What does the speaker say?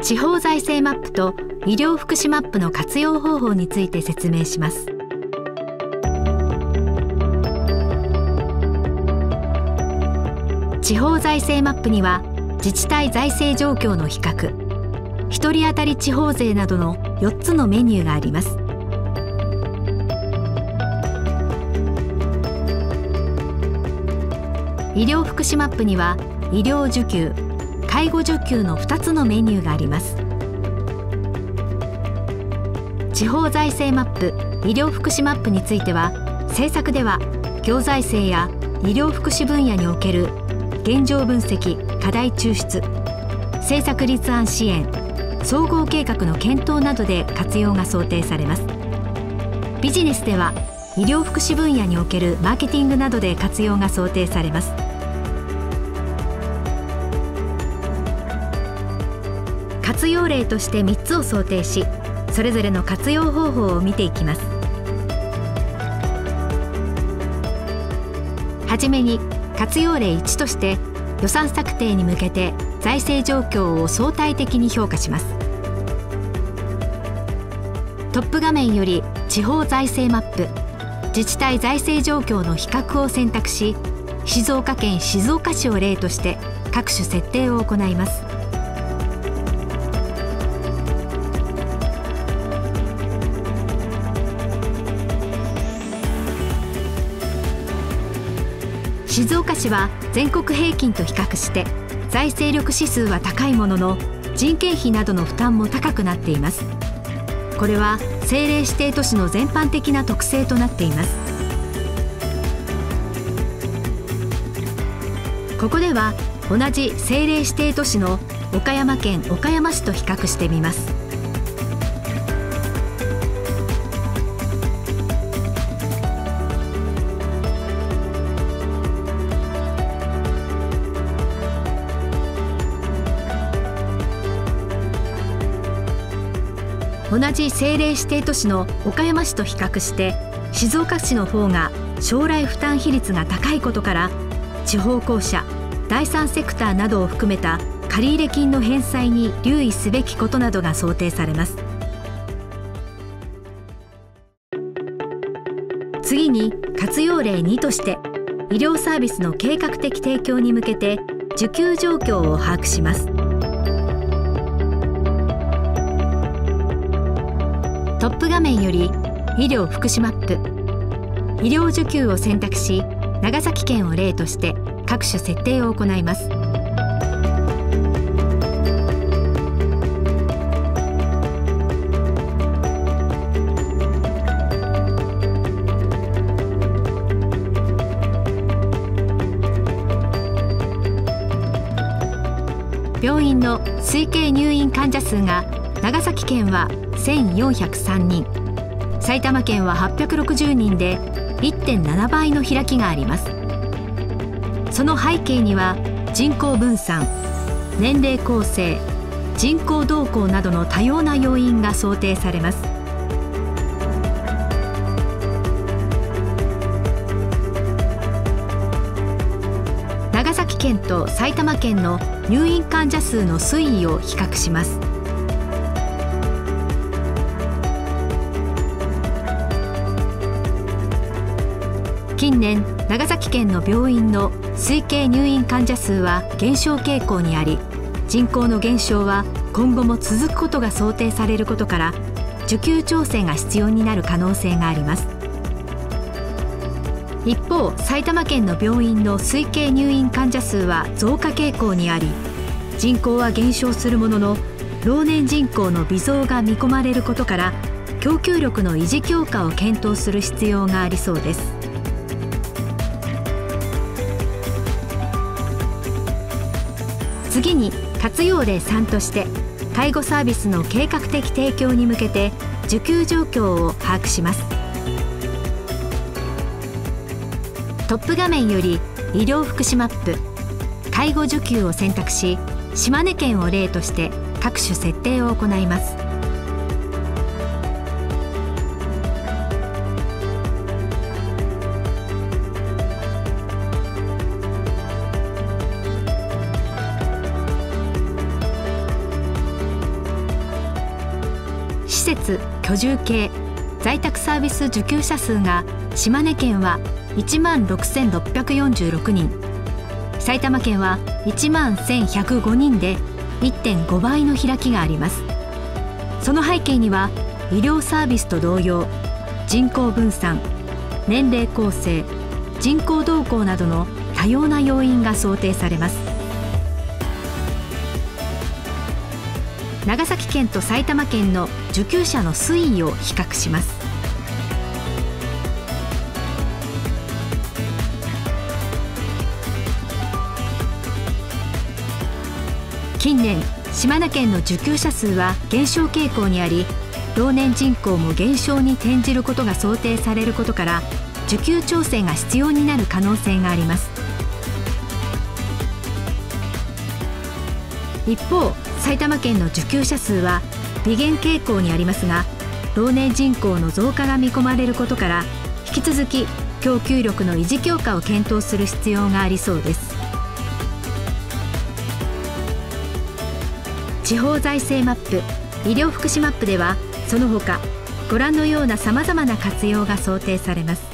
地方財政マップと医療福祉マップの活用方法について説明します。地方財政マップには自治体財政状況の比較1人当たり地方税などの4つのメニューがあります。医療福祉マップには医療受給介護受給の2つのメニューがあります。地方財政マップ医療福祉マップについては政策では行財政や医療福祉分野における現状分析課題抽出政策立案支援総合計画の検討などで活用が想定されます。ビジネスでは医療福祉分野におけるマーケティングなどで活用が想定されます。活用例として3つを想定しそれぞれの活用方法を見ていきます。はじめに活用例1として予算策定に向けて財政状況を相対的に評価します。トップ画面より地方財政マップ自治体財政状況の比較を選択し静岡県静岡市を例として各種設定を行います。静岡市は全国平均と比較して財政力指数は高いものの人件費などの負担も高くなっています。これは政令指定都市の全般的な特性となっています。ここでは同じ政令指定都市の岡山県岡山市と比較してみます。同じ政令指定都市の岡山市と比較して静岡市の方が将来負担比率が高いことから地方公社第三セクターなどを含めた借入金の返済に留意すべきことなどが想定されます。次に活用例2として医療サービスの計画的提供に向けて受給状況を把握します。トップ画面より医療福祉マップ。医療受給を選択し長崎県を例として各種設定を行います。病院の推計入院患者数が長崎県は1403人。埼玉県は860人で1.7倍の開きがあります。その背景には人口分散年齢構成人口動向などの多様な要因が想定されます。長崎県と埼玉県の入院患者数の推移を比較します。近年長崎県の病院の推計入院患者数は減少傾向にあり人口の減少は今後も続くことが想定されることから需給調整が必要になる可能性があります。一方埼玉県の病院の推計入院患者数は増加傾向にあり人口は減少するものの老年人口の微増が見込まれることから供給力の維持強化を検討する必要がありそうです。次に活用例3として介護サービスの計画的提供に向けて受給状況を把握します。トップ画面より医療福祉マップ介護受給を選択し島根県を例として各種設定を行います。す居住系在宅サービス受給者数が島根県は1万6646人。埼玉県は1万1105人で1.5倍の開きがあります。その背景には医療サービスと同様人口分散年齢構成人口動向などの多様な要因が想定されます。長崎県と埼玉県の受給者の推移を比較します。近年島根県の受給者数は減少傾向にあり老年人口も減少に転じることが想定されることから受給調整が必要になる可能性があります。一方埼玉県の受給者数は微減傾向にありますが老年人口の増加が見込まれることから引き続き供給力の維持強化を検討する必要がありそうです。地方財政マップ医療福祉マップではその他ご覧のようなさまざまな活用が想定されます。